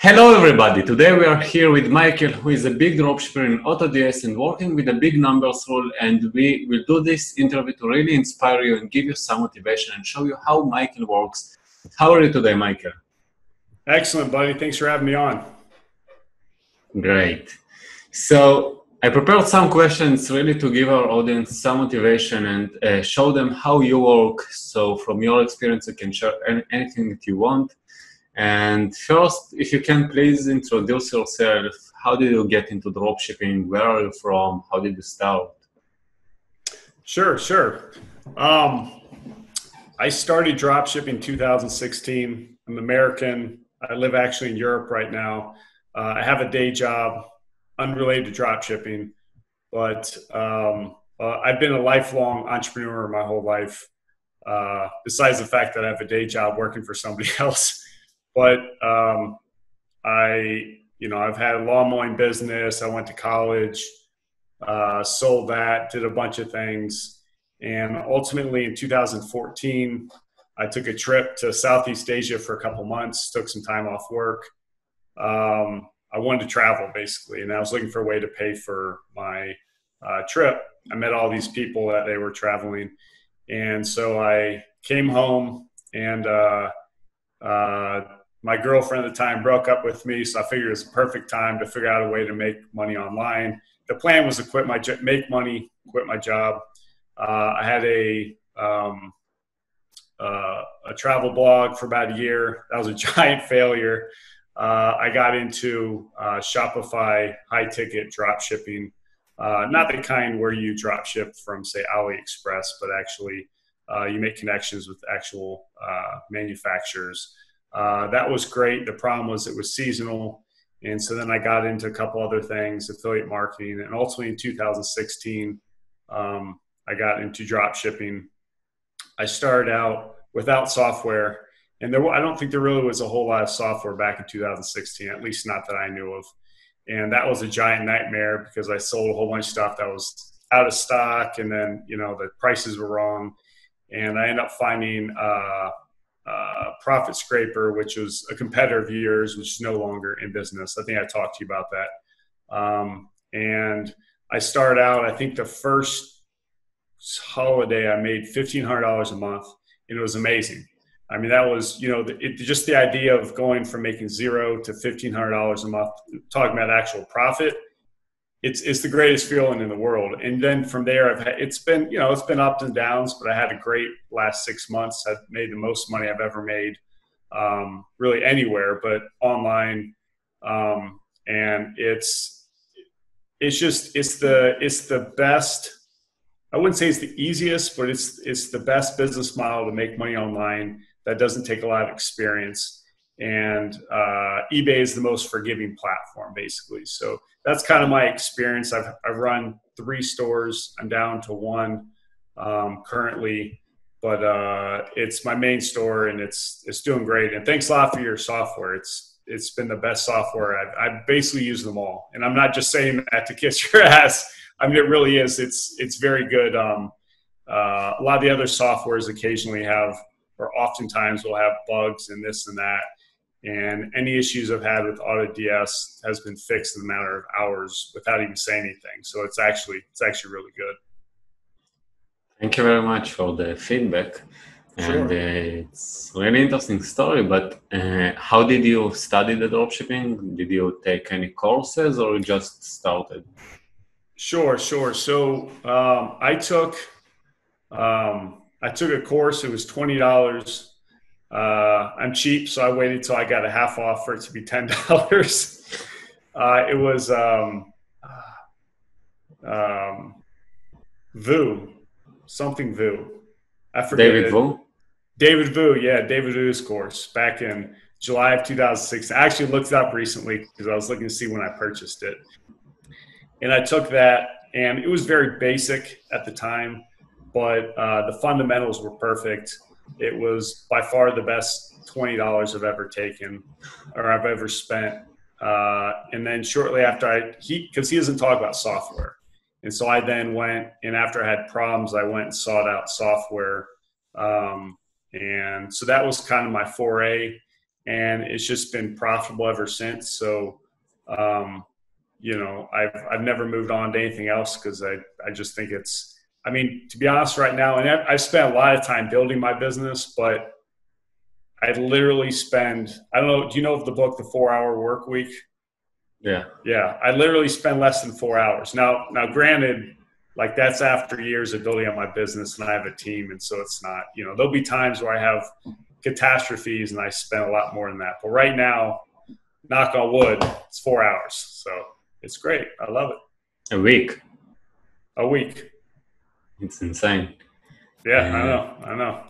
Hello everybody, today we are here with Michael who is a big dropshipper in AutoDS and working with a big numbers rule and we will do this interview to really inspire you and give you some motivation and show you how Michael works. How are you today Michael? Excellent buddy, thanks for having me on. Great. So I prepared some questions really to give our audience some motivation and uh, show them how you work. So from your experience, you can share any, anything that you want. And first, if you can please introduce yourself. How did you get into dropshipping? Where are you from? How did you start? Sure, sure. Um, I started dropshipping 2016. I'm American. I live actually in Europe right now. Uh, I have a day job unrelated to dropshipping, but um, uh, I've been a lifelong entrepreneur my whole life. Uh, besides the fact that I have a day job working for somebody else, but um, I, you know, I've had a lawn mowing business. I went to college, uh, sold that, did a bunch of things, and ultimately in 2014, I took a trip to Southeast Asia for a couple months. Took some time off work. Um, I wanted to travel basically, and I was looking for a way to pay for my uh, trip. I met all these people that they were traveling, and so I came home, and uh, uh, my girlfriend at the time broke up with me, so I figured it was a perfect time to figure out a way to make money online. The plan was to quit my make money, quit my job. Uh, I had a um, uh, a travel blog for about a year. That was a giant failure uh, I got into uh, Shopify high ticket drop shipping, uh, not the kind where you drop ship from, say, AliExpress, but actually uh, you make connections with actual manufacturers. Uh, that was great. The problem was it was seasonal. And so then I got into a couple other things, affiliate marketing. And ultimately in 2016, um, I got into drop shipping. I started out without software and there, I don't think there really was a whole lot of software back in 2016, at least not that I knew of. And that was a giant nightmare because I sold a whole bunch of stuff that was out of stock, and then you know the prices were wrong, and I ended up finding uh, uh, Profit Scraper, which was a competitor of yours, which is no longer in business. I think I talked to you about that. Um, and I started out. I think the first holiday I made fifteen hundred dollars a month, and it was amazing I mean, that was, you know, it, just the idea of going from making zero to $1,500 a month, talking about actual profit. It's, it's the greatest feeling in the world. And then from there, I've had, it's been, you know, it's been ups and downs, but I had a great last six months. I've made the most money I've ever made, um, really anywhere, but online. Um, and it's, it's just, it's the, it's the best. I wouldn't say it's the easiest, but it's, it's the best business model to make money online that doesn't take a lot of experience. And uh, eBay is the most forgiving platform, basically. So that's kind of my experience. I've, I've run three stores. I'm down to one um, currently, but uh, it's my main store and it's it's doing great. And thanks a lot for your software. It's it's been the best software. I've, I've basically used them all, and I'm not just saying that to kiss your ass. I mean, it really is. It's it's very good. Um, uh, a lot of the other softwares occasionally have or oftentimes will have bugs and this and that. And any issues I've had with AutoDS has been fixed in a matter of hours without even saying anything. So it's actually it's actually really good. Thank you very much for the feedback. Sure. And uh, it's really interesting story. But uh, how did you study the dropshipping? Did you take any courses or just started? Sure, sure. So um, I took um, I took a course. It was twenty dollars. Uh, I'm cheap, so I waited till I got a half off for it to be ten dollars. uh, it was um, um, Vu, something Vu. I forget. David Vu. David Vu, yeah, David Vu's course back in July of 2006. I actually looked it up recently because I was looking to see when I purchased it, and I took that, and it was very basic at the time but uh, the fundamentals were perfect. It was by far the best twenty dollars I've ever taken or I've ever spent. Uh, and then shortly after I he because he doesn't talk about software, and so I then went and after I had problems, I went and sought out software. Um, and so that was kind of my foray. and it's just been profitable ever since. So, um, you know, I've I've never moved on to anything else because I I just think it's. I mean, to be honest, right now, and I've spent a lot of time building my business, but I literally spend. I don't know. Do you know of the book, The Four Hour Work Week? Yeah. Yeah, I literally spend less than four hours. Now, now, granted, like that's after years of building up my business, and I have a team, and so it's not. You know, there'll be times where I have catastrophes, and I spend a lot more than that. But right now, knock on wood, it's four hours, so it's great. I love it. A week. A week. It's insane. Yeah, I know. I know.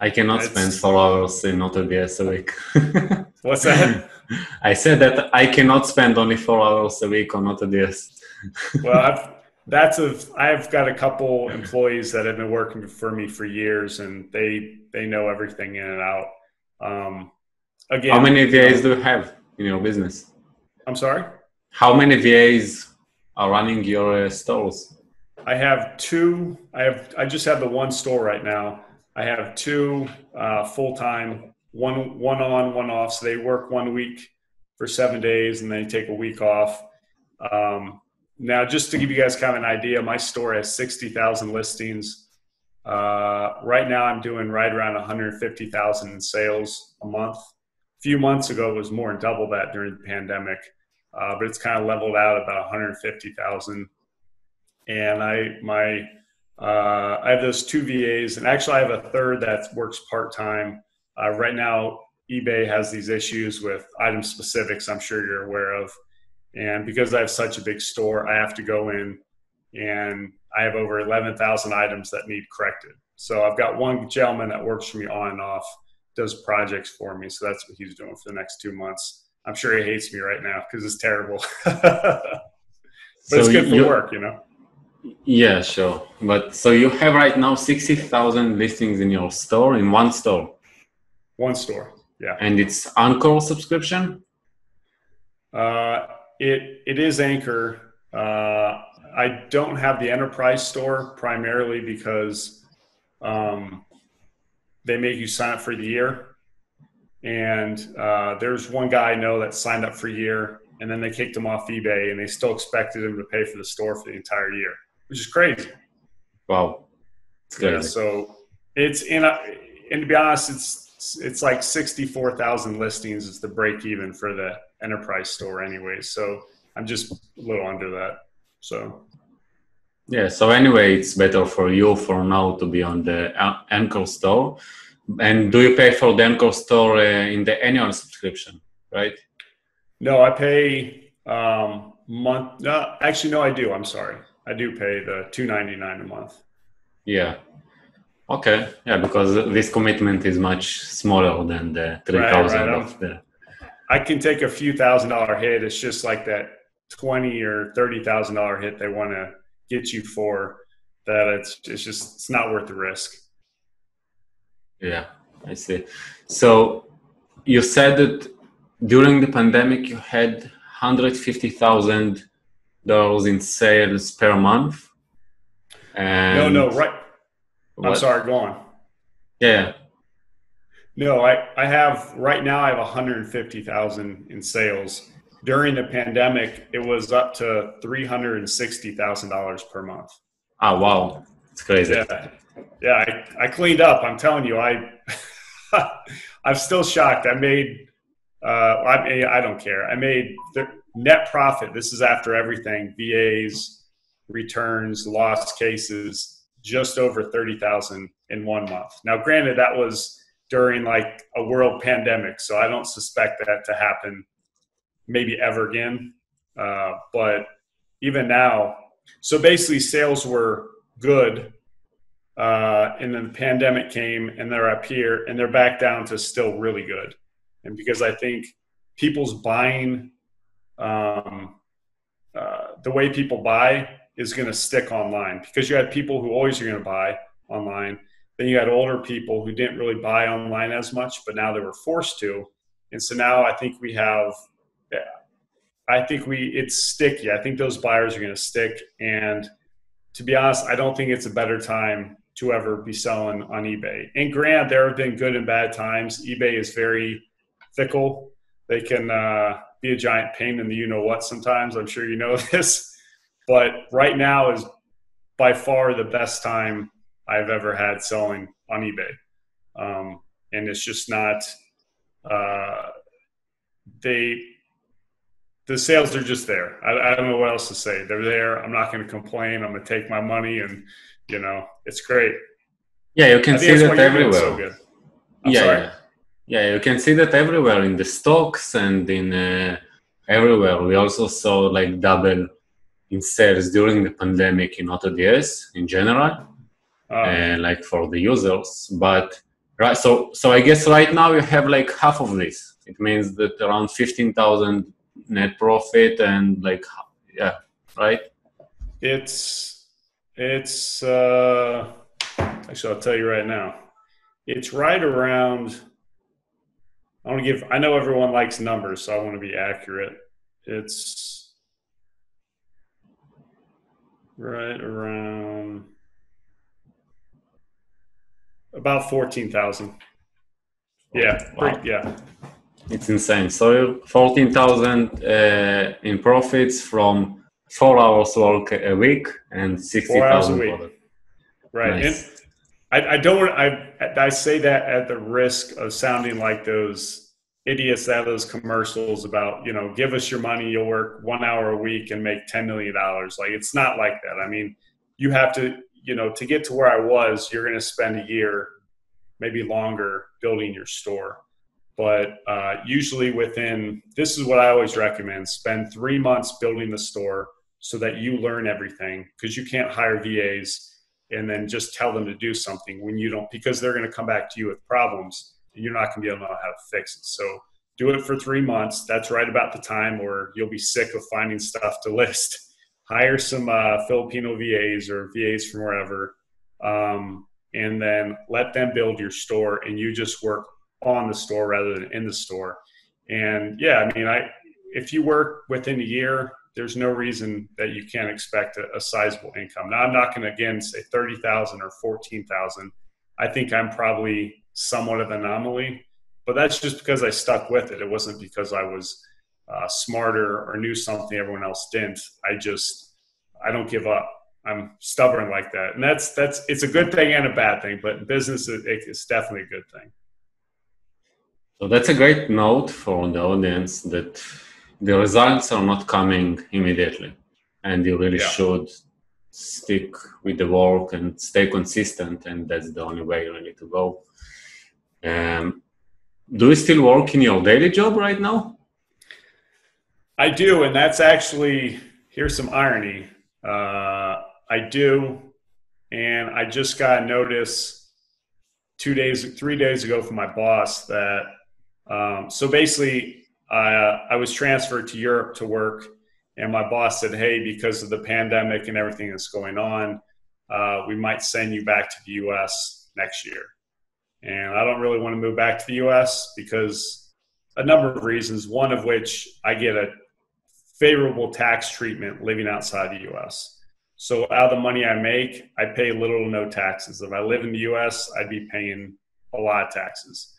I cannot it's... spend four hours in AutoDS a week. What's that? I said that I cannot spend only four hours a week on AutoDS. well, I've, that's a. I've got a couple employees that have been working for me for years, and they they know everything in and out. Um, again, how many VAs do you have in your business? I'm sorry. How many VAs are running your uh, stores? I have two. I have. I just have the one store right now. I have two uh, full time one one on, one off. So they work one week for seven days and they take a week off. Um, now, just to give you guys kind of an idea, my store has sixty thousand listings. Uh, right now, I'm doing right around 150,000 in sales a month. A few months ago, it was more than double that during the pandemic, uh, but it's kind of leveled out about 150,000. And I my uh, I have those two VAs, and actually, I have a third that works part time. Uh, right now, eBay has these issues with item specifics, I'm sure you're aware of. And because I have such a big store, I have to go in and I have over 11,000 items that need corrected. So I've got one gentleman that works for me on and off, does projects for me. So that's what he's doing for the next two months. I'm sure he hates me right now because it's terrible. but so it's good for work, you know? Yeah, sure. But so you have right now 60,000 listings in your store, in one store? One store, yeah. And it's Anchor subscription? Uh, it it is Anchor. Uh, I don't have the enterprise store primarily because um, they make you sign up for the year. And uh, there's one guy I know that signed up for a year, and then they kicked him off eBay, and they still expected him to pay for the store for the entire year, which is crazy. Wow, it's crazy. Yeah, so it's in. A, and to be honest, it's it's like 64,000 listings is the break even for the enterprise store anyway. So I'm just a little under that. So yeah. So anyway, it's better for you for now to be on the Anchor store. And do you pay for the Anchor store uh, in the annual subscription, right? No, I pay um, month. No, actually, no, I do. I'm sorry. I do pay the 2.99 a month. Yeah. Okay, yeah, because this commitment is much smaller than the three thousand right, right. of the. I can take a few thousand dollar hit. It's just like that twenty or thirty thousand dollar hit they want to get you for. That it's it's just it's not worth the risk. Yeah, I see. So you said that during the pandemic you had hundred fifty thousand dollars in sales per month. And no, no, right what? I'm sorry, go on. Yeah. No, I, I have right now I have 150,000 in sales. During the pandemic, it was up to $360,000 per month. Oh, wow. It's crazy. Yeah. Yeah. I, I cleaned up. I'm telling you, I, I'm still shocked. I made, uh, I, I don't care. I made net profit. This is after everything, VAs, returns, lost cases, just over 30,000 in one month. Now, granted, that was during like a world pandemic, so I don't suspect that to happen maybe ever again. Uh, but even now, so basically, sales were good, uh, and then the pandemic came, and they're up here, and they're back down to still really good. And because I think people's buying, um, uh, the way people buy is going to stick online because you had people who always are going to buy online. Then you had older people who didn't really buy online as much, but now they were forced to. And so now I think we have, yeah, I think we, it's sticky. I think those buyers are going to stick. And to be honest, I don't think it's a better time to ever be selling on eBay. And grant there have been good and bad times. eBay is very fickle. They can uh, be a giant pain in the you know what sometimes. I'm sure you know this. But right now is by far the best time I've ever had selling on eBay. Um, and it's just not, uh, they, the sales are just there. I, I, don't know what else to say. They're there. I'm not going to complain. I'm going to take my money and, you know, it's great. Yeah, you can see that everywhere. So yeah, yeah, yeah, you can see that everywhere in the stocks and in uh, everywhere. We also saw like double in sales during the pandemic in AutoDS in general, uh, and like for the users. But right, so so I guess right now you have like half of this. It means that around fifteen thousand net profit and like yeah, right? It's it's uh, actually I'll tell you right now. It's right around. I want to give. I know everyone likes numbers, so I want to be accurate. It's right around about 14,000. Yeah, wow. pretty, yeah. It's insane. So 14,000 uh, in profits from four hours work a week and 60,000. Right. Nice. And I, I don't I, I say that at the risk of sounding like those idiots that those commercials about you know give us your money you'll work one hour a week and make 10 million dollars. Like it's not like that. I mean you have to you know to get to where i was you're going to spend a year maybe longer building your store. But uh, usually within this is what i always recommend spend three months building the store so that you learn everything because you can't hire vas and then just tell them to do something when you don't because they're going to come back to you with problems you're not going to be able to know how to fix it. So do it for three months. That's right about the time or you'll be sick of finding stuff to list. Hire some uh, Filipino VAs or VAs from wherever, um, and then let them build your store, and you just work on the store rather than in the store. And yeah, I mean, I if you work within a year, there's no reason that you can't expect a, a sizable income. Now, I'm not going to again say thirty thousand or fourteen thousand. I think I'm probably somewhat of an anomaly, but that's just because I stuck with it. It wasn't because I was uh, smarter or knew something everyone else didn't. I just I don't give up. I'm stubborn like that, and that's that's it's a good thing and a bad thing. But in business, it, it's definitely a good thing. So that's a great note for the audience that the results are not coming immediately, and you really yeah. should stick with the work and stay consistent, and that's the only way really to go. Um, do you still work in your daily job right now? I do, and that's actually here's some irony. Uh, I do, and I just got a notice two days, three days ago from my boss that. Um, so basically, uh, I was transferred to Europe to work, and my boss said, "Hey, because of the pandemic and everything that's going on, uh, we might send you back to the U.S. next year." And I don't really want to move back to the US because a number of reasons, one of which I get a favorable tax treatment living outside the US. So out of the money I make, I pay little to no taxes. If I live in the US, I'd be paying a lot of taxes.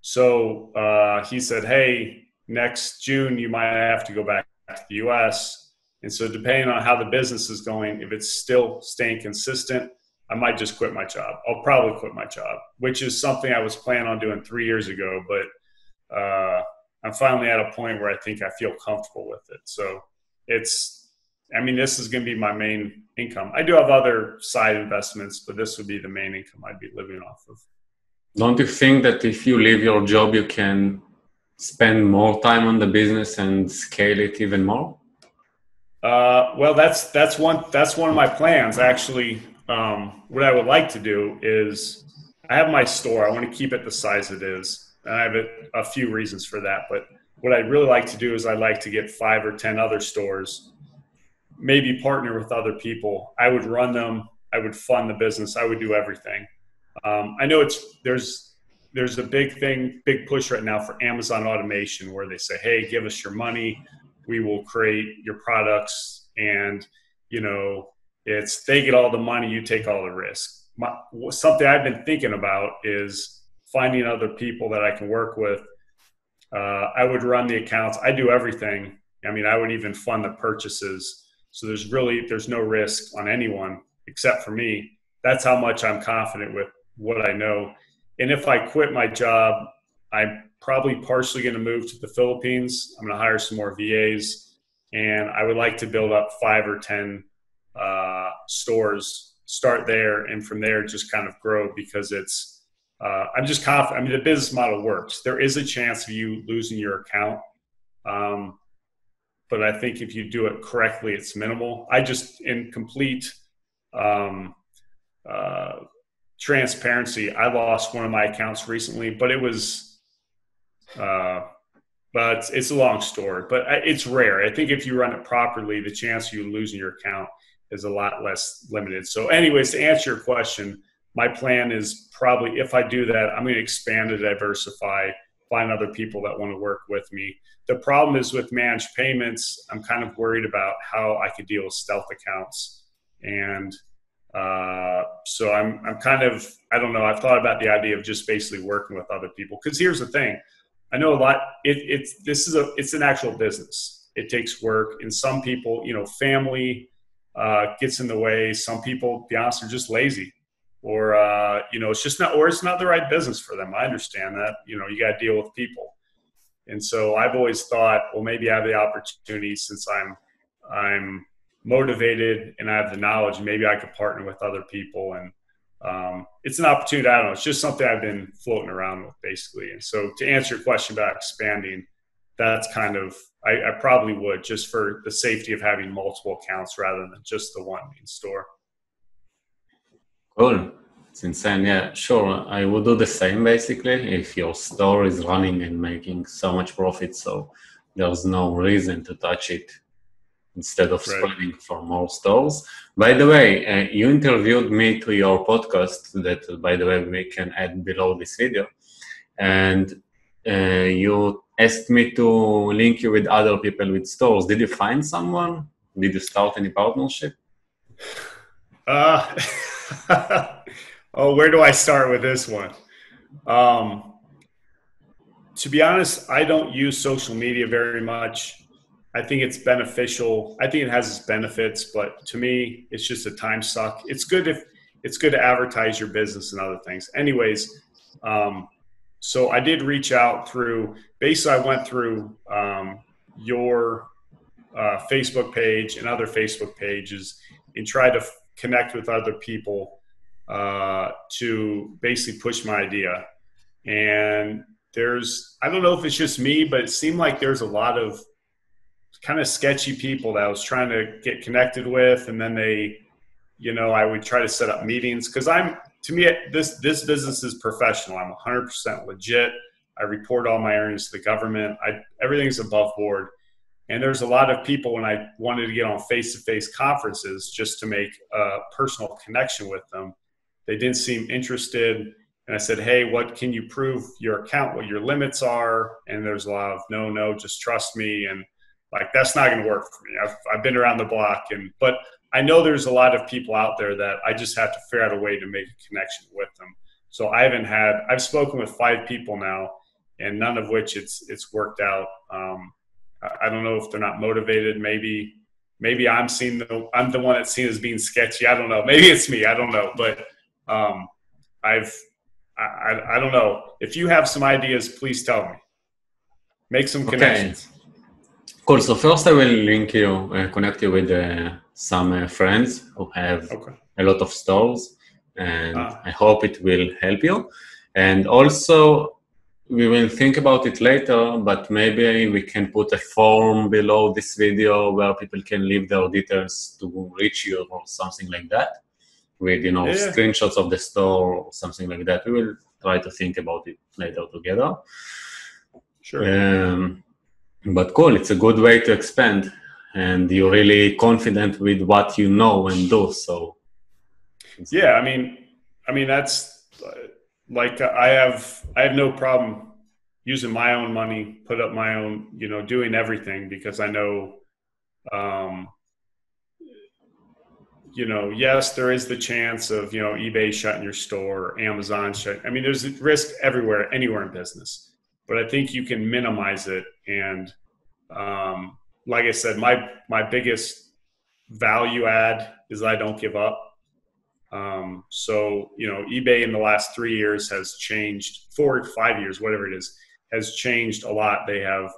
So uh, he said, hey, next June, you might have to go back to the US. And so, depending on how the business is going, if it's still staying consistent, I might just quit my job. I'll probably quit my job, which is something I was planning on doing three years ago, but uh, I'm finally at a point where I think I feel comfortable with it. So it's, I mean, this is going to be my main income. I do have other side investments, but this would be the main income I'd be living off of. Don't you think that if you leave your job, you can spend more time on the business and scale it even more? Uh, well, that's that's one that's one of my plans actually um, what I would like to do is I have my store. I want to keep it the size it is. And I have a, a few reasons for that. But what I'd really like to do is I'd like to get five or 10 other stores, maybe partner with other people. I would run them. I would fund the business. I would do everything. Um, I know it's there's there's a big thing, big push right now for Amazon automation where they say, "Hey, give us your money. We will create your products and you know it's they get all the money, you take all the risk. My, something I've been thinking about is finding other people that I can work with Uh, I would run the accounts. I do everything. I mean, I would even fund the purchases. So there's really there's no risk on anyone except for me. That's how much I'm confident with what I know. And if I quit my job, I'm probably partially going to move to the Philippines. I'm going to hire some more VAs, and I would like to build up five or ten uh, stores. Start there, and from there just kind of grow because it's. Uh, I'm just confident. I mean, the business model works. There is a chance of you losing your account, um, but I think if you do it correctly, it's minimal. I just, in complete um, uh, transparency, I lost one of my accounts recently, but it was, uh, but it's, a long story. But it's rare. I think if you run it properly, the chance of you losing your account is a lot less limited. So, anyways, to answer your question, my plan is probably if I do that, I'm going to expand and diversify, find other people that want to work with me. The problem is with managed payments, I'm kind of worried about how I could deal with stealth accounts and uh, so I'm I'm kind of I don't know. I've thought about the idea of just basically working with other people because here's the thing. I know a lot. It, it's this is a it's an actual business. It takes work, and some people, you know, family uh, gets in the way. Some people, be honest, are just lazy, or uh, you know, it's just not, or it's not the right business for them. I understand that. You know, you got to deal with people, and so I've always thought, well, maybe I have the opportunity since I'm I'm motivated and I have the knowledge, maybe I could partner with other people. And um, it's an opportunity. I don't know. It's just something I've been floating around with basically. And so to answer your question about expanding, that's kind of, I, I probably would just for the safety of having multiple accounts rather than just the one main store. Cool. It's insane. Yeah, sure. I would do the same basically if your store is running and making so much profit. So there's no reason to touch it instead of right. spreading for more stores. By the way, uh, you interviewed me to your podcast that, by the way, we can add below this video. And uh, you asked me to link you with other people with stores. Did you find someone? Did you start any partnership? Uh, oh, where do I start with this one? Um, to be honest, I don't use social media very much. I think it's beneficial. I think it has its benefits, but to me, it's just a time suck. It's good if it's good to advertise your business and other things. Anyways, um, so I did reach out through. Basically, I went through um, your uh, Facebook page and other Facebook pages and tried to f- connect with other people uh, to basically push my idea. And there's, I don't know if it's just me, but it seemed like there's a lot of kind of sketchy people that I was trying to get connected with, and then they, you know, I would try to set up meetings because I'm to me this this business is professional. I'm 100% legit. I report all my earnings to the government. I everything's above board. And there's a lot of people when I wanted to get on face-to-face conferences just to make a personal connection with them, they didn't seem interested. And I said, "Hey, what can you prove your account? What your limits are?" And there's a lot of no, no, just trust me. And like that's not going to work for me. I've, I've been around the block and, but I know there's a lot of people out there that I just have to figure out a way to make a connection with them. So I haven't had, I've spoken with five people now and none of which it's, it's worked out. Um, I don't know if they're not motivated. Maybe, maybe I'm seen the, I'm the one that's seen as being sketchy. I don't know. Maybe it's me. I don't know. But, um, I've, I, I, I don't know. If you have some ideas, please tell me. Make some connections. Cool. So first, I will link you, uh, connect you with uh, some uh, friends who have okay. a lot of stores, and ah. I hope it will help you. And also, we will think about it later, but maybe we can put a form below this video where people can leave their details to reach you or something like that, with you know yeah. screenshots of the store or something like that. We will try to think about it later together. Sure. Um, but cool it's a good way to expand and you're really confident with what you know and do so. Yeah i mean i mean that's like i have i have no problem using my own money put up my own you know doing everything because i know um you know yes there is the chance of you know ebay shutting your store or amazon shut i mean there's risk everywhere anywhere in business but I think you can minimize it. And um, like I said, my my biggest value add is I don't give up. Um, so you know, eBay in the last three years has changed, four five years, whatever it is, has changed a lot. They have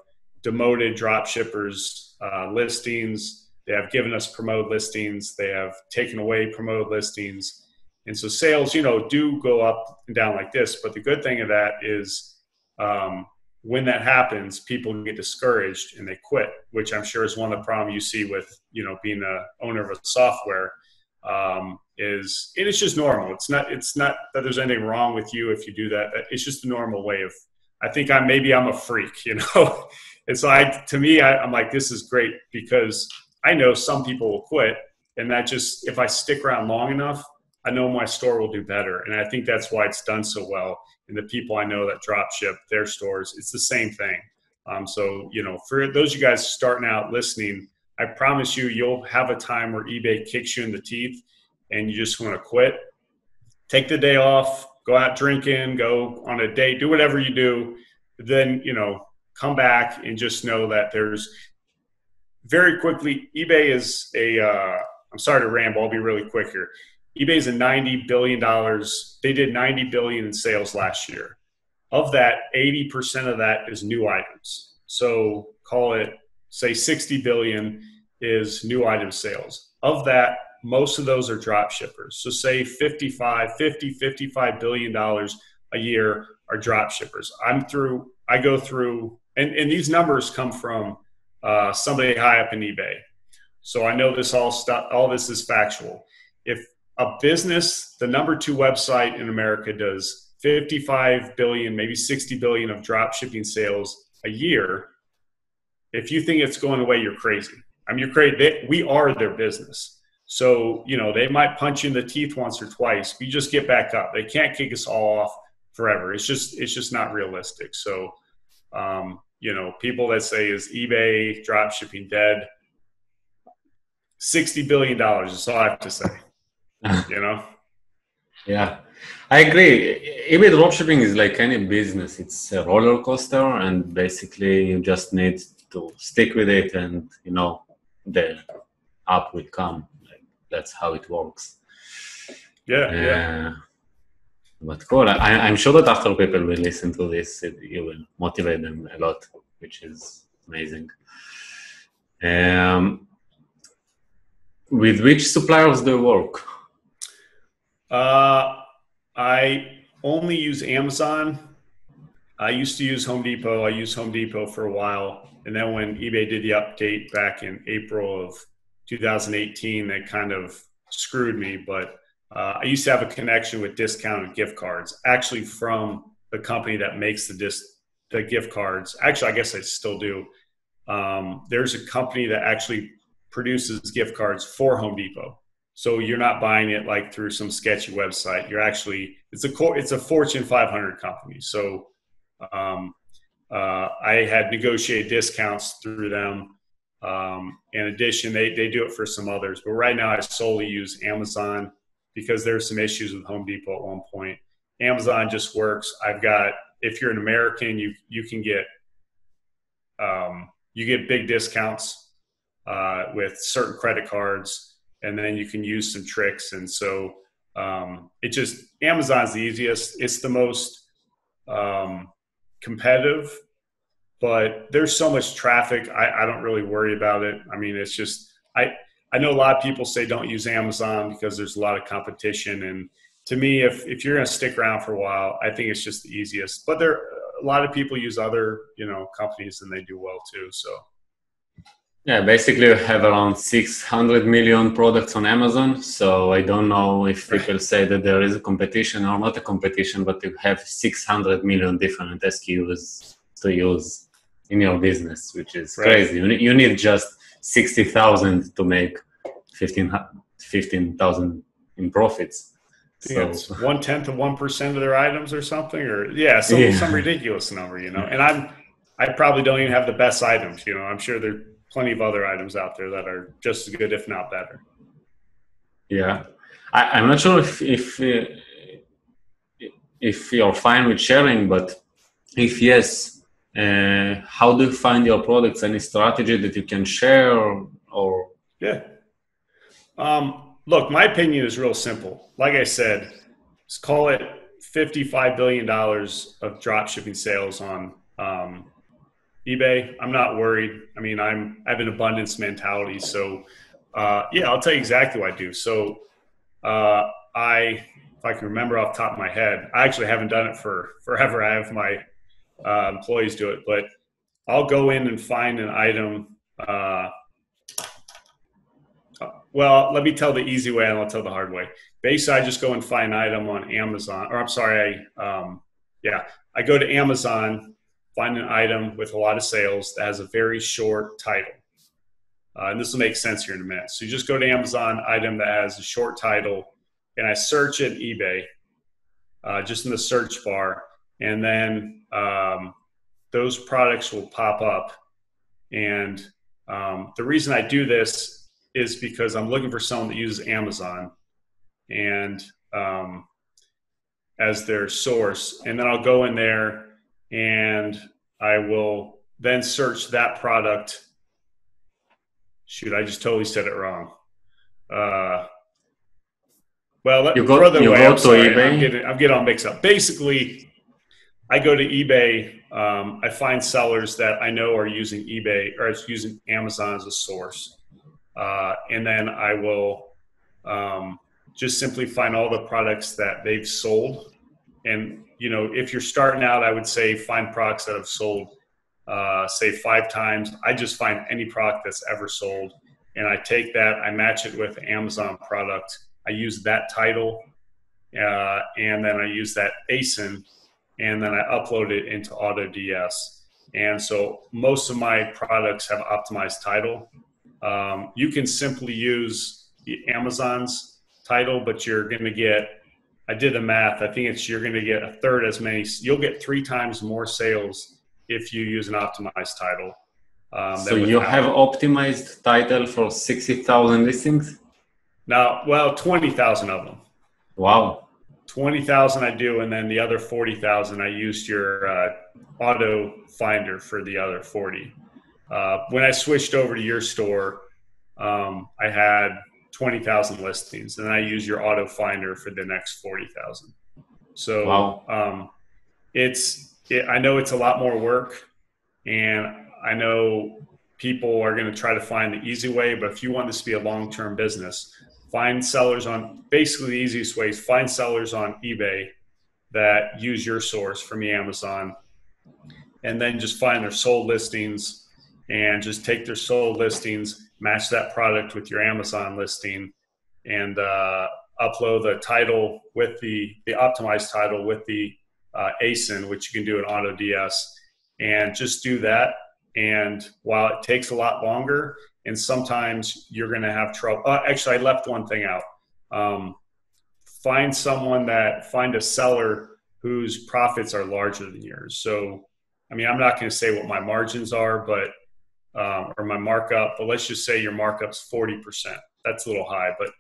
demoted drop shippers uh, listings. They have given us promote listings. They have taken away promote listings. And so sales, you know, do go up and down like this. But the good thing of that is um, when that happens, people get discouraged and they quit, which I'm sure is one of the problems you see with, you know, being a owner of a software. Um, is and it's just normal. It's not it's not that there's anything wrong with you if you do that. It's just a normal way of. I think I'm maybe I'm a freak, you know. and so I to me I, I'm like this is great because I know some people will quit, and that just if I stick around long enough, I know my store will do better. And I think that's why it's done so well. And the people I know that drop ship their stores, it's the same thing. Um, so, you know, for those you guys starting out listening, I promise you, you'll have a time where eBay kicks you in the teeth and you just want to quit. Take the day off, go out drinking, go on a date, do whatever you do. Then, you know, come back and just know that there's very quickly, eBay is a. uh, sorry to ramble, I'll be really quick here eBay's a 90 billion dollars. They did 90 billion in sales last year. Of that, 80% of that is new items. So call it say 60 billion is new item sales. Of that, most of those are drop shippers. So say 55, 50, 55 billion dollars a year are drop shippers. I'm through, I go through, and, and these numbers come from uh, somebody high up in eBay. So I know this all stuff, all this is factual. If a business, the number two website in America does 55 billion, maybe 60 billion of drop shipping sales a year. If you think it's going away, you're crazy. I mean, you're crazy. They, we are their business. So, you know, they might punch you in the teeth once or twice, but you just get back up. They can't kick us all off forever. It's just, it's just not realistic. So, um, you know, people that say is eBay drop shipping dead, $60 billion is all I have to say. you know? Yeah, I agree. eBay dropshipping is like any business. It's a roller coaster, and basically you just need to stick with it, and you know the up will come. Like, that's how it works. Yeah, uh, yeah. But cool. I, I'm sure that after people will listen to this, it, you will motivate them a lot, which is amazing. Um, with which suppliers do you work? Uh, I only use Amazon. I used to use Home Depot. I used Home Depot for a while. And then when eBay did the update back in April of 2018, that kind of screwed me. But uh, I used to have a connection with discounted gift cards, actually from the company that makes the dis- the gift cards. Actually, I guess I still do. Um, there's a company that actually produces gift cards for Home Depot. So you're not buying it like through some sketchy website. You're actually it's a it's a Fortune 500 company. So um, uh, I had negotiated discounts through them. Um, in addition, they they do it for some others, but right now I solely use Amazon because there's some issues with Home Depot at one point. Amazon just works. I've got if you're an American, you you can get um, you get big discounts uh, with certain credit cards and then you can use some tricks. And so um, it just Amazon's the easiest. It's the most um, competitive, but there's so much traffic. I, I don't really worry about it. I mean, it's just I I know a lot of people say don't use Amazon because there's a lot of competition. And to me, if if you're going to stick around for a while, I think it's just the easiest. But there a lot of people use other you know companies and they do well too. So. Yeah, basically, we have around 600 million products on Amazon. So I don't know if people say that there is a competition or not a competition, but you have 600 million different SKUs to use in your business, which is right. crazy. You need, you need just 60,000 to make 15,000 15, in profits. So. It's one tenth of one percent of their items or something, or yeah, some yeah. some ridiculous number, you know. And I'm I probably don't even have the best items, you know. I'm sure they're plenty of other items out there that are just as good, if not better. Yeah, I, am not sure if if uh, if you're fine with sharing, but if yes, Uh, how do you find your products? Any strategy that you can share or? or... Yeah. Um, look, my opinion is real simple. Like I said, let's call it $55 billion of drop shipping sales on um, eBay. I'm not worried. I mean, I'm I have an abundance mentality. So, uh, yeah, I'll tell you exactly what I do. So, uh, I, if I can remember off top of my head, I actually haven't done it for forever. I have my uh, employees do it, but I'll go in and find an item. Uh, well, let me tell the easy way and I'll tell the hard way. Basically, I just go and find an item on Amazon, or I'm sorry, I, um, yeah, I go to Amazon, find an item with a lot of sales that has a very short title. Uh, and this will make sense here in a minute. So you just go to Amazon item that has a short title, and I search it eBay, uh, just in the search bar, and then um, those products will pop up. And um, the reason I do this is because I'm looking for someone that uses Amazon, and um, as their source, and then I'll go in there and I will then search that product Shoot, I just totally said it wrong. Uh, well, let, you go, the you way. Go I'm, to sorry, eBay? I'm getting, I'm getting all mixed up. Basically, I go to eBay. Um, I find sellers that I know are using eBay or it's using Amazon as a source, uh, and then I will um, just simply find all the products that they've sold. And you know, if you're starting out, I would say find products that have sold uh, say five times. I just find any product that's ever sold and I take that, I match it with Amazon product. I use that title uh, and then I use that ASIN and then I upload it into AutoDS. And so most of my products have optimized title. Um, you can simply use the Amazon's title, but you're going to get, I did the math, I think it's you're going to get a third as many, you'll get three times more sales if you use an optimized title. Um, so you have optimized title for 60,000 listings? Now, well, 20,000 of them. Wow. 20,000 I do, and then the other 40,000 I used your uh, auto finder for the other 40. Uh, when I switched over to your store, um, I had 20,000 listings, and I use your auto finder for the next 40,000. So wow. um, it's it, I know it's a lot more work, and I know people are going to try to find the easy way. But if you want this to be a long term business, find sellers on basically the easiest way is find sellers on eBay that use your source from the Amazon, and then just find their sold listings and just take their sold listings, match that product with your Amazon listing, and uh, upload the title with the the optimized title with the uh, ASIN, which you can do in AutoDS, and just do that. And while it takes a lot longer, and sometimes you're going to have trouble. Uh, actually, I left one thing out. Um, find someone that find a seller whose profits are larger than yours. So, I mean, I'm not going to say what my margins are, but um, or my markup, but let's just say your markup's 40%. That's a little high, but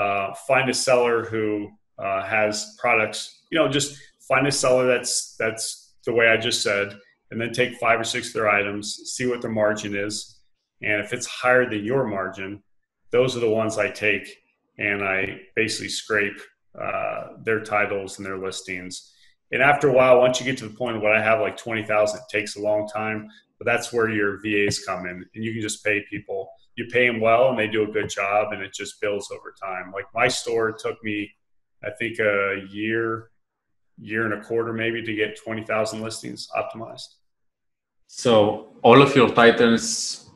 uh, find a seller who uh, has products, you know, just find a seller that's that's the way I just said, and then take five or six of their items, see what their margin is, and if it's higher than your margin, those are the ones I take and I basically scrape uh, their titles and their listings. And after a while, once you get to the point of what I have like twenty thousand, it takes a long time. But that's where your VAs come in, and you can just pay people. You pay them well, and they do a good job, and it just builds over time. Like my store took me, I think, a year year and a quarter maybe to get 20,000 listings optimized. So all of your titles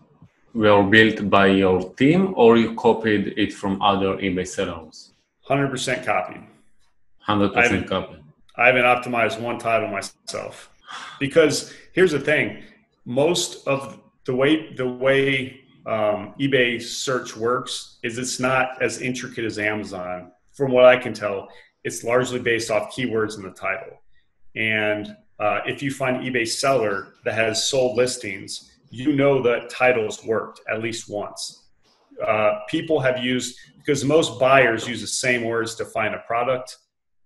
were built by your team or you copied it from other eBay sellers? 100% copied. 100% copied. I haven't optimized one title myself because here's the thing. Most of the way, the way um, eBay search works is it's not as intricate as Amazon from what I can tell it's largely based off keywords in the title. And uh, if you find eBay seller that has sold listings, you know that titles worked at least once. Uh, people have used because most buyers use the same words to find a product,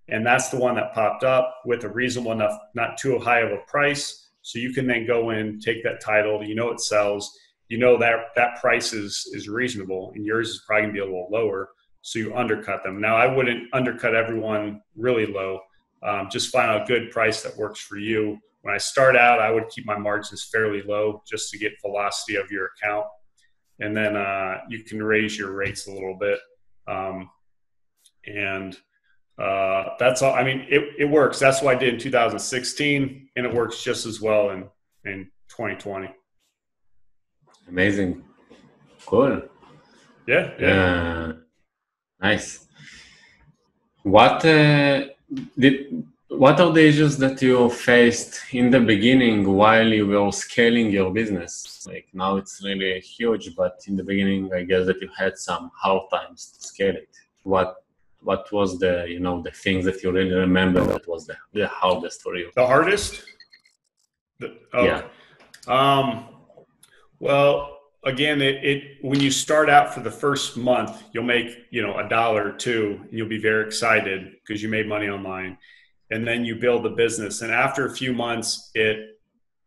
and that's the one that popped up with a reasonable enough, not too high of a price, So you can then go in, take that title, you know it sells, you know that that price is is reasonable, and yours is probably gonna be a little lower. So you undercut them. Now I wouldn't undercut everyone really low. Um, just find a good price that works for you. When I start out, I would keep my margins fairly low just to get velocity of your account, and then uh, you can raise your rates a little bit. Um, and uh, that's all. I mean, it, it works. That's what I did in 2016, and it works just as well in in 2020. Amazing, cool. Yeah, yeah. Uh, nice. What uh, did? What are the issues that you faced in the beginning while you were scaling your business? Like now it's really huge, but in the beginning, I guess that you had some hard times to scale it. What what was the you know the things that you really remember that was the, the hardest for you? The hardest? The, oh. yeah. Um well again it, it when you start out for the first month you'll make you know a dollar or two and you'll be very excited because you made money online. And then you build the business. And after a few months it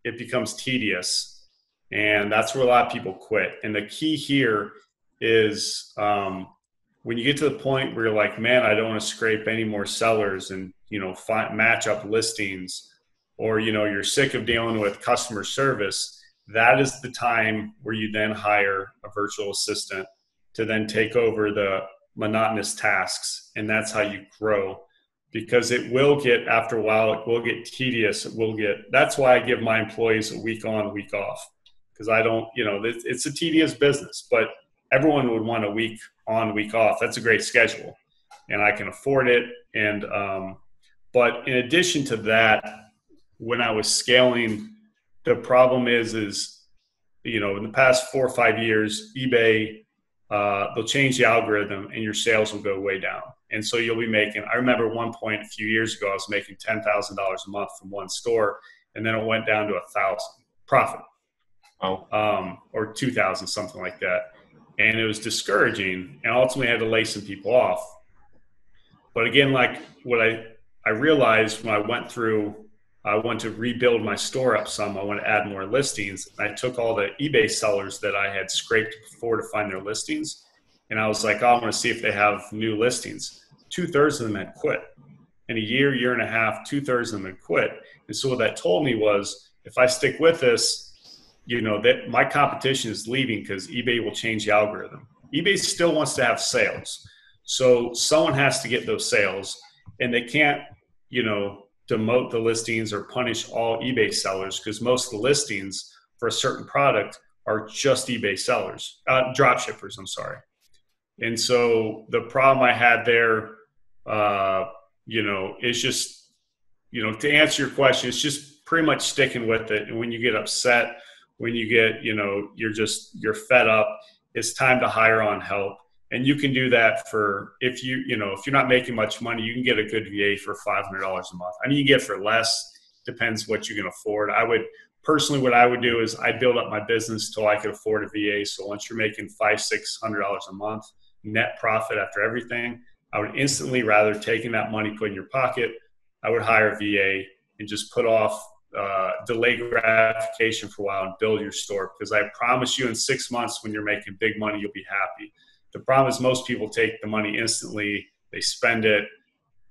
it becomes tedious. And that's where a lot of people quit. And the key here is um, when you get to the point where you're like, man, I don't want to scrape any more sellers and you know find, match up listings, or you know you're sick of dealing with customer service, that is the time where you then hire a virtual assistant to then take over the monotonous tasks, and that's how you grow. Because it will get after a while, it will get tedious. It will get. That's why I give my employees a week on, week off, because I don't, you know, it's a tedious business, but everyone would want a week on, week off. That's a great schedule, and I can afford it. And um, but in addition to that, when I was scaling, the problem is is you know in the past four or five years, eBay uh, they'll change the algorithm and your sales will go way down. And so you'll be making. I remember one point a few years ago, I was making ten thousand dollars a month from one store, and then it went down to a thousand profit, oh, um, or two thousand, something like that and it was discouraging and ultimately I had to lay some people off. But again, like what I, I realized when I went through, I want to rebuild my store up some. I want to add more listings. I took all the eBay sellers that I had scraped before to find their listings. And I was like, oh, I want to see if they have new listings. Two thirds of them had quit. In a year, year and a half, two thirds of them had quit. And so what that told me was if I stick with this, you know that my competition is leaving because ebay will change the algorithm. ebay still wants to have sales. So someone has to get those sales and they can't you know demote the listings or punish all ebay sellers because most of the listings for a certain product are just ebay sellers uh, drop shippers i'm sorry. And so the problem i had there uh, you know is just you know to answer your question it's just pretty much sticking with it. And when you get upset when you get you know you're just you're fed up it's time to hire on help. And you can do that for if you you know if you're not making much money you can get a good va for $500 a month. I mean you get for less depends what you can afford. I would personally what i would do is i build up my business till i could afford a va so once you're making five six hundred dollars a month net profit after everything i would instantly rather taking that money put in your pocket i would hire a va and just put off uh, delay gratification for a while and build your store because I promise you in six months when you're making big money, you'll be happy. The problem is most people take the money instantly, they spend it,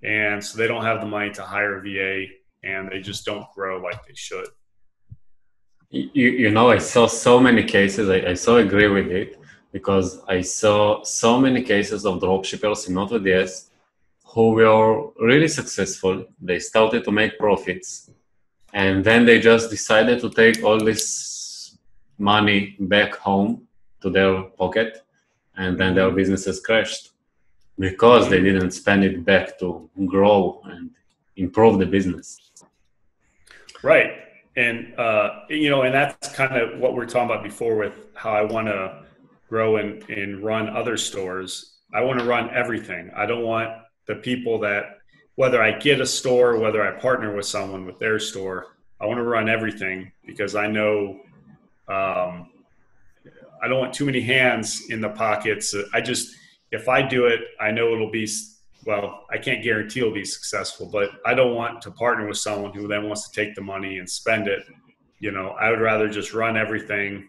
and so they don't have the money to hire a VA and they just don't grow like they should. You, you know, I saw so many cases, I, I so agree with it because I saw so many cases of dropshippers in AutoDS who were really successful. They started to make profits and then they just decided to take all this money back home to their pocket and then their businesses crashed because they didn't spend it back to grow and improve the business. Right. And uh, you know and that's kind of what we are talking about before with how i want to grow and, and run other stores. I want to run everything. I don't want the people that whether I get a store, whether I partner with someone with their store, I want to run everything because I know um, I don't want too many hands in the pockets. I just, if I do it, I know it'll be, well, I can't guarantee it'll be successful, but I don't want to partner with someone who then wants to take the money and spend it you know, I would rather just run everything,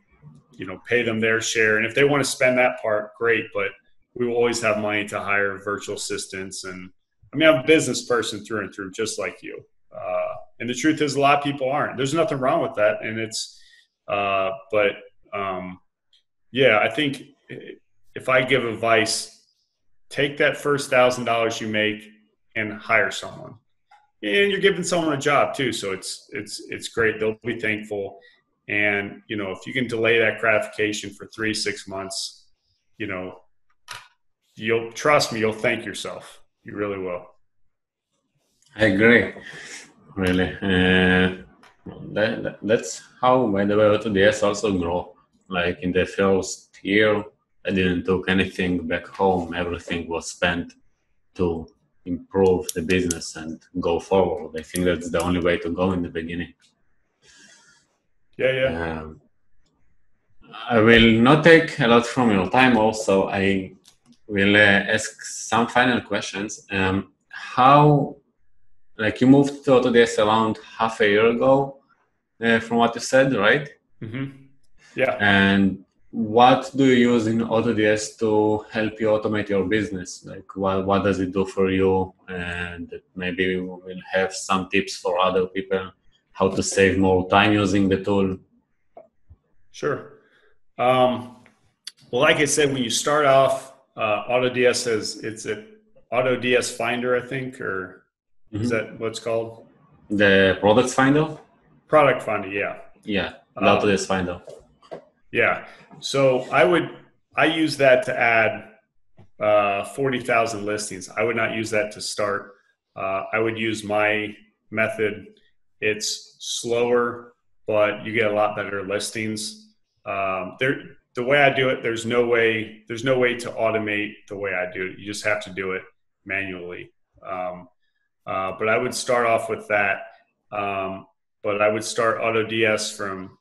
you know, pay them their share. And if they want to spend that part, great. But we will always have money to hire virtual assistants. And I mean, I'm a business person through and through, just like you. Uh, and the truth is, a lot of people aren't. There's nothing wrong with that. And it's, uh, but um, yeah, I think if I give advice, take that first thousand dollars you make and hire someone and you're giving someone a job too so it's it's it's great they'll be thankful and you know if you can delay that gratification for three six months you know you'll trust me you'll thank yourself you really will i agree really uh, that, that's how by the way also grow like in the first year i didn't took anything back home everything was spent to improve the business and go forward. I think that's the only way to go in the beginning. Yeah, yeah. Um, I will not take a lot from your time. Also, I will uh, ask some final questions. Um, how, like, you moved to AutoDS around half a year ago, uh, from what you said, right? Mm-hmm. Yeah. And what do you use in AutoDS to help you automate your business? Like, what, what does it do for you? And maybe we will have some tips for other people how to save more time using the tool. Sure. Um, well, like I said, when you start off, uh, AutoDS has it's a AutoDS Finder, I think, or mm-hmm. is that what's called? The Products Finder. Product Finder, yeah. Yeah, the um, AutoDS Finder. Yeah. So I would I use that to add uh, forty thousand listings. I would not use that to start. Uh, I would use my method. It's slower, but you get a lot better listings. Um, there, the way I do it, there's no way there's no way to automate the way I do it. You just have to do it manually. Um, uh, but I would start off with that. Um, but I would start AutoDS from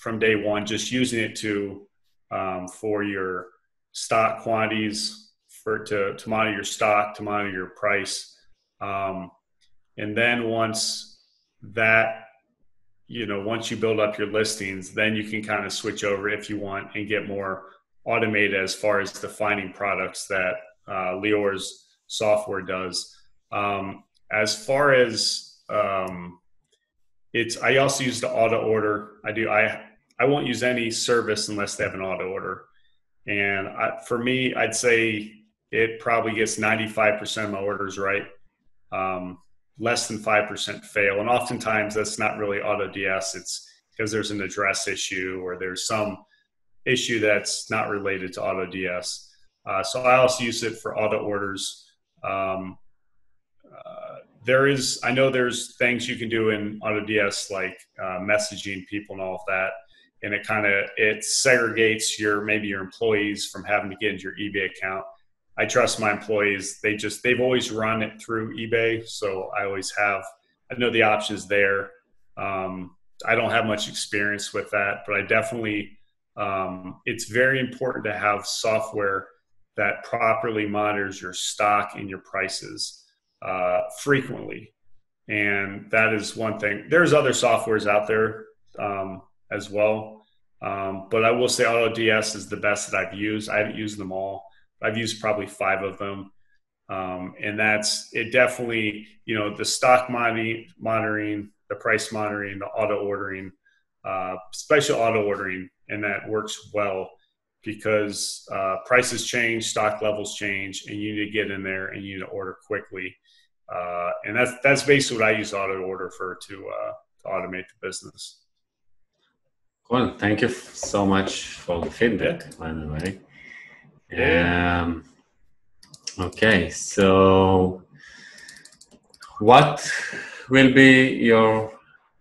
from day one, just using it to um, for your stock quantities, for to to monitor your stock, to monitor your price, um, and then once that you know once you build up your listings, then you can kind of switch over if you want and get more automated as far as defining products that uh, Lior's software does. Um, as far as um, it's, I also use the auto order. I do. I I won't use any service unless they have an auto order. And I, for me, I'd say it probably gets 95% of my orders right. Um, less than 5% fail. And oftentimes that's not really AutoDS. It's because there's an address issue or there's some issue that's not related to AutoDS. Uh, so I also use it for auto orders. Um, uh, there is, I know there's things you can do in AutoDS like uh, messaging people and all of that and it kind of it segregates your maybe your employees from having to get into your ebay account i trust my employees they just they've always run it through ebay so i always have i know the options there um, i don't have much experience with that but i definitely um, it's very important to have software that properly monitors your stock and your prices uh, frequently and that is one thing there's other softwares out there um, as well. Um, but I will say AutoDS is the best that I've used. I haven't used them all. I've used probably five of them. Um, and that's it definitely, you know, the stock monitoring, monitoring the price monitoring, the auto ordering, uh, special auto ordering, and that works well because uh, prices change, stock levels change, and you need to get in there and you need to order quickly. Uh, and that's that's basically what I use auto order for to, uh, to automate the business. Cool. Thank you so much for the feedback, by the way. Um, okay, so what will be your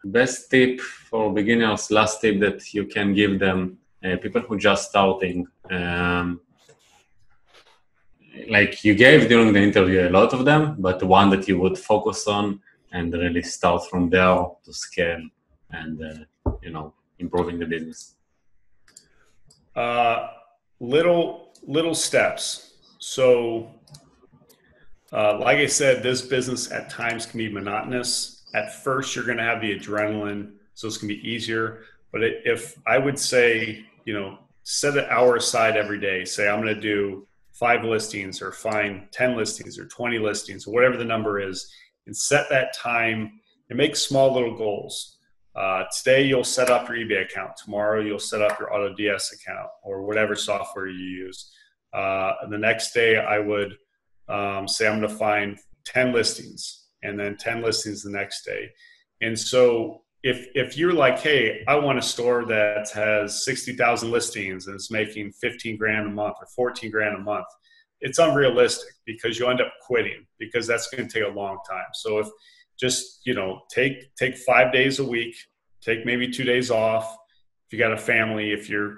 best tip for beginners, last tip that you can give them, uh, people who just starting? Um, like you gave during the interview a lot of them, but one that you would focus on and really start from there to scale and, uh, you know, improving the business? Uh, little little steps. So, uh, like I said, this business at times can be monotonous. At first, you're going to have the adrenaline so it's gonna be easier. But if I would say, you know, set an hour aside every day. Say I'm gonna do five listings or find 10 listings or 20 listings or whatever the number is and set that time and make small little goals. Uh, today you'll set up your eBay account. Tomorrow you'll set up your AutoDS account or whatever software you use. Uh, the next day I would um, say I'm going to find 10 listings and then 10 listings the next day. And so if if you're like, hey, I want a store that has 60,000 listings and it's making 15 grand a month or 14 grand a month, it's unrealistic because you end up quitting because that's going to take a long time. So if just you know take take five days a week take maybe two days off. If you got a family if you're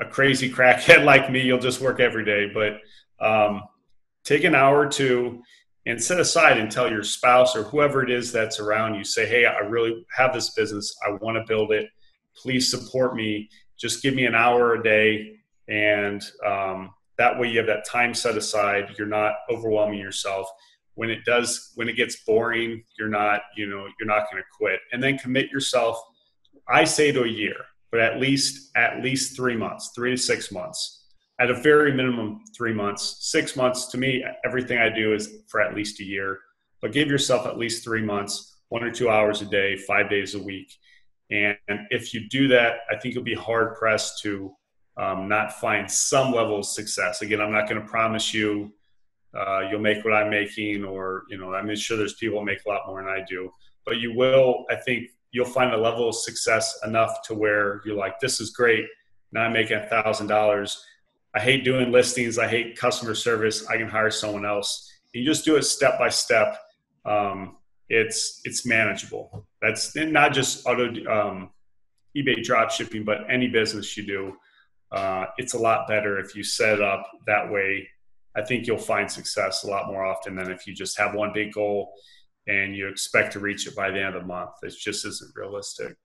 a crazy crackhead like me you'll just work every day. But um, take an hour or two and set aside and tell your spouse or whoever it is that's around you say hey i really have this business. I want to build it. Please support me. Just give me an hour a day. And um, that way you have that time set aside. You're not overwhelming yourself when it does when it gets boring you're not you know you're not going to quit. And then commit yourself i say to a year but at least at least three months three to six months. At a very minimum three months. Six months to me everything i do is for at least a year. But give yourself at least three months one or two hours a day five days a week. And if you do that i think you'll be hard pressed to um, not find some level of success. Again i'm not going to promise you uh, you'll make what I'm making, or you know, I'm sure there's people make a lot more than I do, but you will. I think you'll find a level of success enough to where you're like, this is great. Now I'm making a thousand dollars. I hate doing listings. I hate customer service. I can hire someone else. You just do it step by step. Um, it's it's manageable. That's not just auto um, eBay drop shipping, but any business you do. Uh, it's a lot better if you set it up that way I think you'll find success a lot more often than if you just have one big goal and you expect to reach it by the end of the month. It just isn't realistic.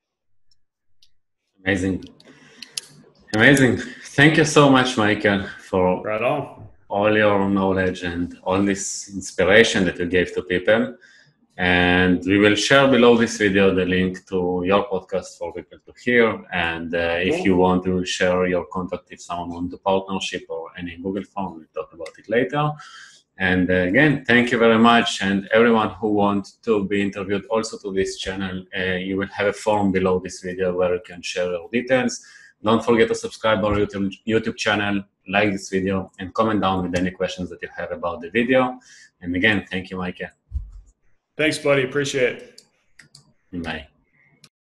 Amazing. Amazing. Thank you so much, Michael, for right on. all your knowledge and all this inspiration that you gave to people. And we will share below this video the link to your podcast for people to hear. And uh, if you want to share your contact if someone wants a partnership or any Google form, we'll talk about it later. And uh, again, thank you very much. And everyone who wants to be interviewed also to this channel, uh, you will have a form below this video where you can share your details. Don't forget to subscribe our YouTube, YouTube channel, like this video, and comment down with any questions that you have about the video. And again, thank you, Micah. Thanks, buddy. Appreciate it. Bye.